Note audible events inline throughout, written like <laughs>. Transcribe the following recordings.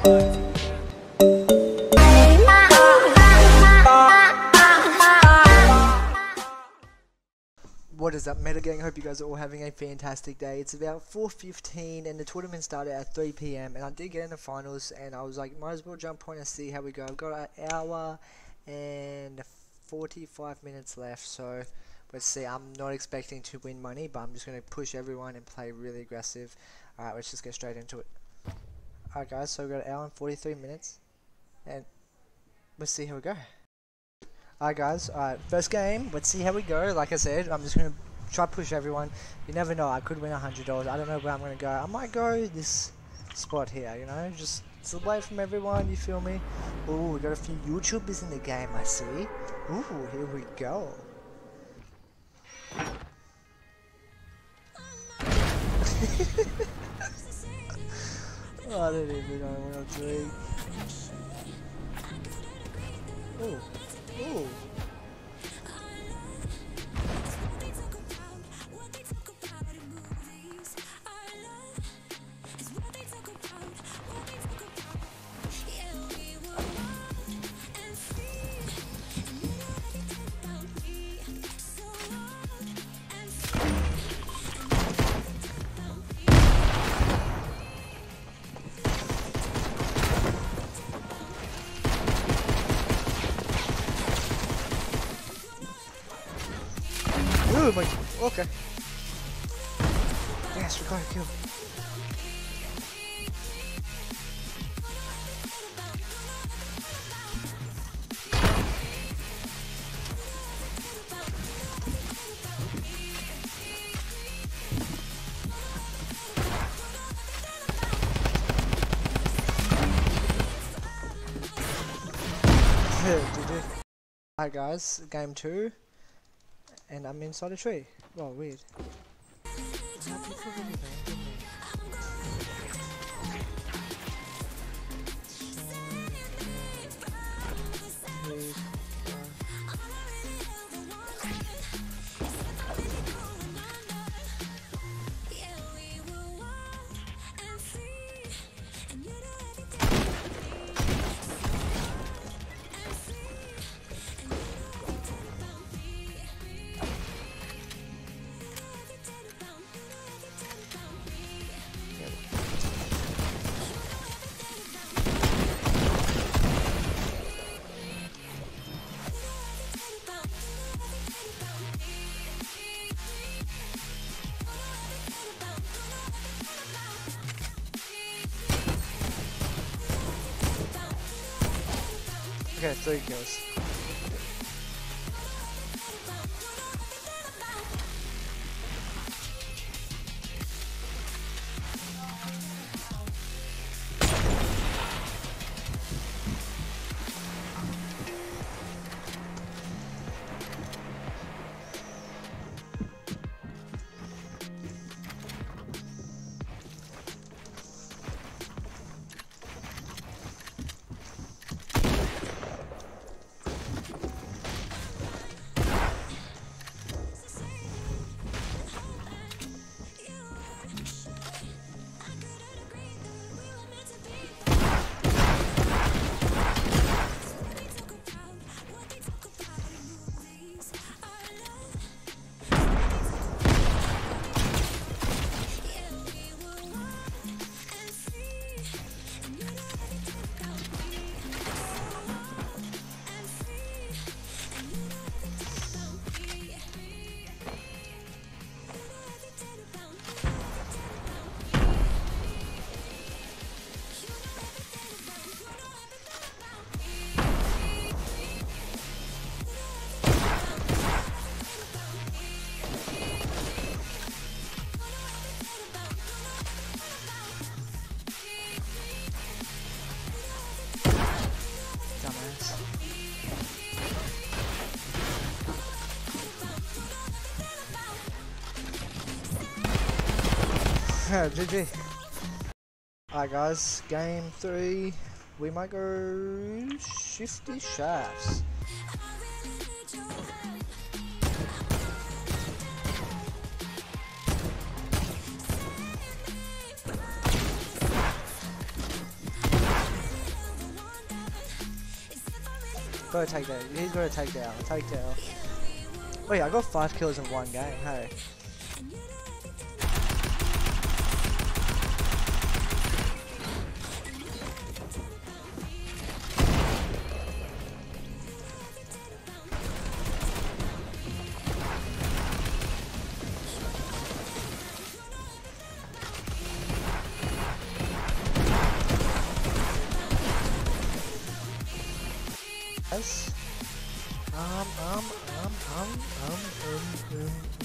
What is up, Medo Gang? Hope you guys are all having a fantastic day. It's about 4.15 and the tournament started at 3pm and I did get in the finals and I was like, might as well jump on and see how we go. I've got an hour and 45 minutes left, so let's see. I'm not expecting to win money, but I'm just going to push everyone and play really aggressive. Alright, let's just get straight into it. Alright guys, so we've got an hour and 43 minutes and let's see how we go. Alright guys, alright, first game, let's see how we go. Like I said, I'm just going to try to push everyone. You never know, I could win $100. I don't know where I'm going to go. I might go this spot here, you know, just it's away from everyone, you feel me? Ooh, we got a few YouTubers in the game, I see. Ooh, here we go. <laughs> oh, I don't even know what I'm doing. Ooh. Ooh, my. Okay. Yes, we got a kill. Alright guys, game two and I'm a tree. Well, weird. Okay, three kills. GG. Alright guys, game three. We might go shifty shafts. Go take that. going to take down. Take down. Wait, oh, I got five kills in one game. Hey. Um, um, um, um, um, um, um, um, um, um, um, um, um,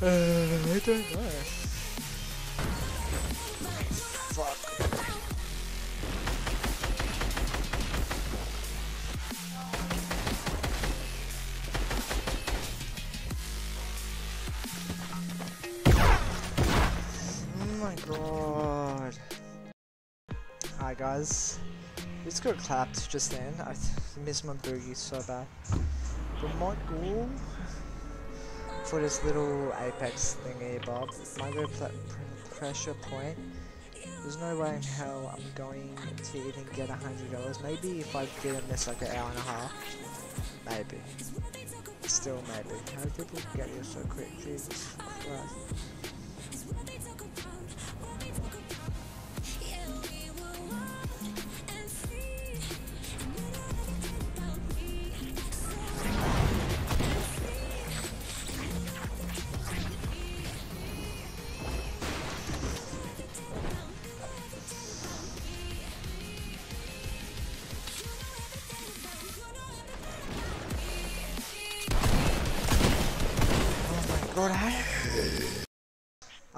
um, uh, I. Fuck. Oh my god. Hi guys. This got clapped just then. I th missed my boogie so bad. But my goal for this little apex thingy eh, bob, my go pressure point. There's no way in hell I'm going to even get a hundred dollars. Maybe if I didn't miss like an hour and a half. Maybe. Still maybe. How do people get here so quick? Jesus Christ.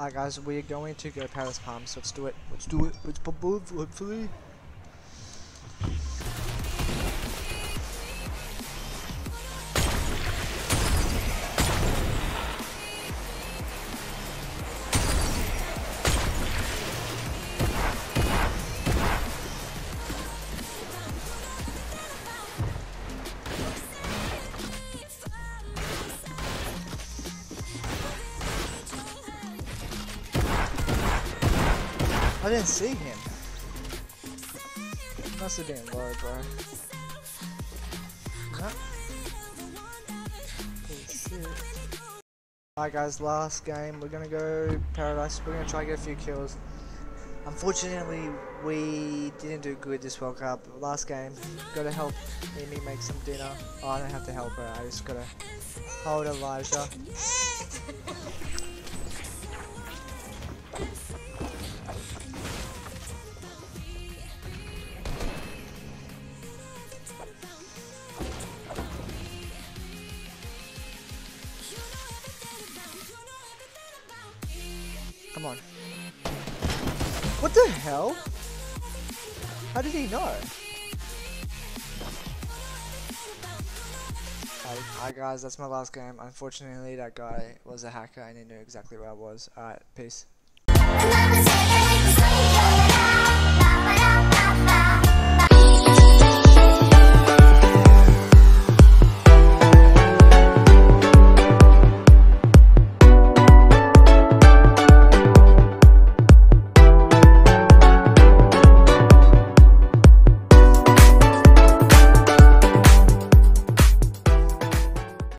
Alright guys, we're going to go Paris Palms, so let's do it. Let's do it. Let's both, hopefully. I didn't see him. Must have been low, bro. Alright guys, last game. We're gonna go Paradise. We're gonna try to get a few kills. Unfortunately, we didn't do good this World Cup. Last game, gotta help Mimi make some dinner. Oh, I don't have to help her. I just gotta hold Elijah. What the hell? How did he know? Alright guys, that's my last game. Unfortunately that guy was a hacker and he knew exactly where I was. Alright, peace.